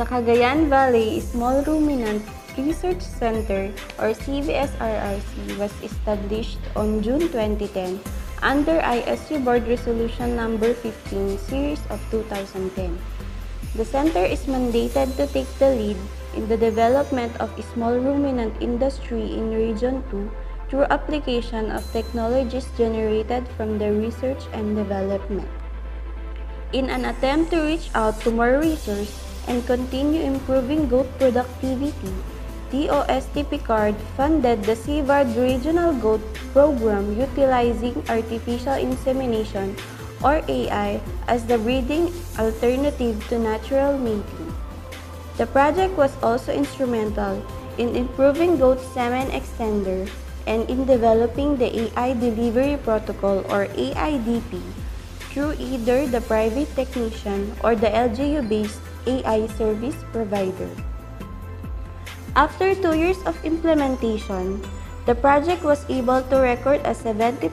The Cagayan Valley Small Ruminant Research Center or CVSRRC was established on June 2010 under ISU Board Resolution Number 15 Series of 2010. The center is mandated to take the lead in the development of small ruminant industry in Region 2 through application of technologies generated from the research and development. In an attempt to reach out to more research and continue improving goat productivity, DOST PCAARRD funded the CVARD Regional Goat Program utilizing artificial insemination or AI as the breeding alternative to natural mating. The project was also instrumental in improving goat semen extender and in developing the AI Delivery Protocol or AIDP through either the private technician or the LGU-based AI service provider. After two years of implementation, the project was able to record a 70%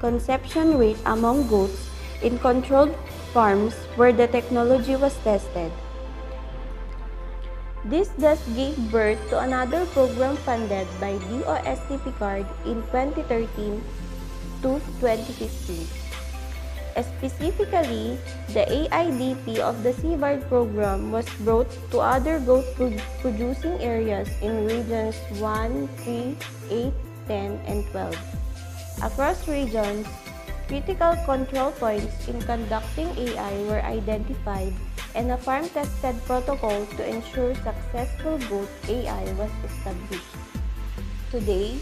conception rate among goats in controlled farms where the technology was tested. This thus gave birth to another program funded by DOST PCAARRD in 2013 to 2015. Specifically, the AIDP of the CVARD program was brought to other goat producing areas in regions 1, 3, 8, 10, and 12. Across regions, critical control points in conducting AI were identified and a farm-tested protocol to ensure successful goat AI was established. Today,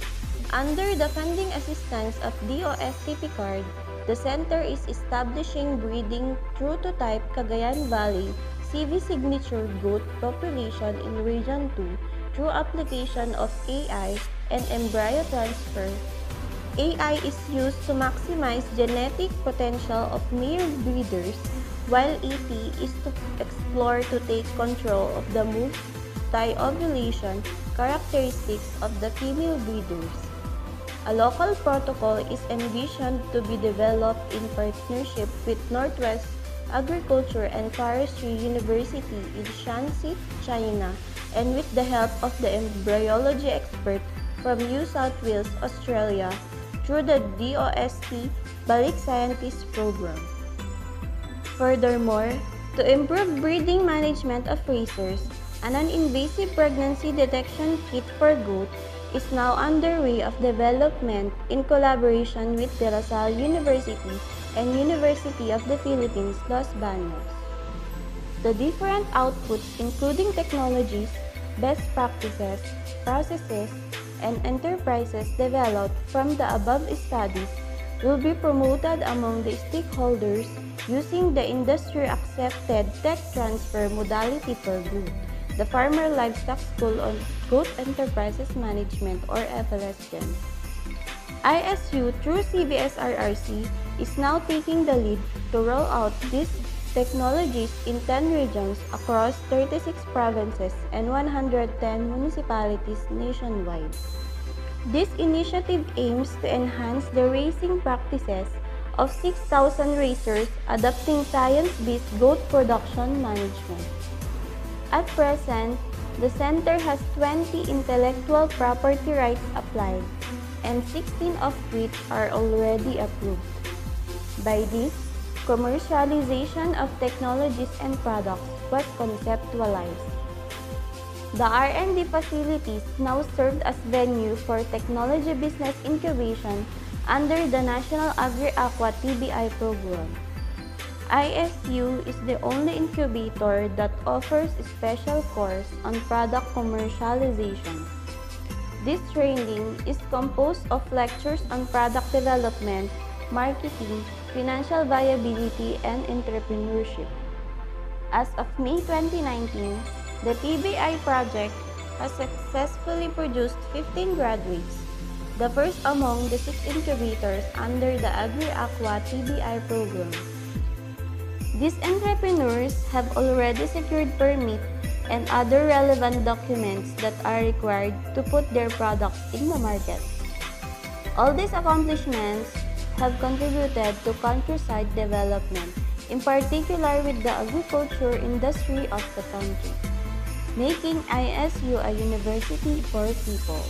under the funding assistance of DOST PCAARRD, the center is establishing breeding true to type Cagayan Valley CV signature goat population in Region 2 through application of AI and embryo transfer. AI is used to maximize genetic potential of male breeders while ET is to explore to take control of the multi-ovulation characteristics of the female breeders. A local protocol is envisioned to be developed in partnership with Northwest Agriculture and Forestry University in Shaanxi, China, and with the help of the embryology expert from New South Wales, Australia, through the DOST Balik Scientist Program. Furthermore, to improve breeding management of racers, a non-invasive pregnancy detection kit for goat is now underway of development in collaboration with De La Salle University and University of the Philippines, Los Baños. The different outputs including technologies, best practices, processes, and enterprises developed from the above studies will be promoted among the stakeholders using the industry-accepted tech transfer modality for good the Farmer Livestock School on Goat Enterprises Management or FLSGEM. ISU through CVSRRC is now taking the lead to roll out these technologies in 10 regions across 36 provinces and 110 municipalities nationwide. This initiative aims to enhance the racing practices of 6,000 racers adopting science-based goat production management. At present, the center has 20 intellectual property rights applied, and 16 of which are already approved. By this, commercialization of technologies and products was conceptualized. The R&D facilities now serve as venue for technology business incubation under the National Agri-Aqua TBI program. ISU is the only incubator that offers a special course on product commercialization. This training is composed of lectures on product development, marketing, financial viability, and entrepreneurship. As of May 2019, the TBI project has successfully produced 15 graduates, the first among the six incubators under the Agri-Aqua TBI program. These entrepreneurs have already secured permit and other relevant documents that are required to put their products in the market. All these accomplishments have contributed to countryside development in particular with the agriculture industry of the country, making ISU a university for people.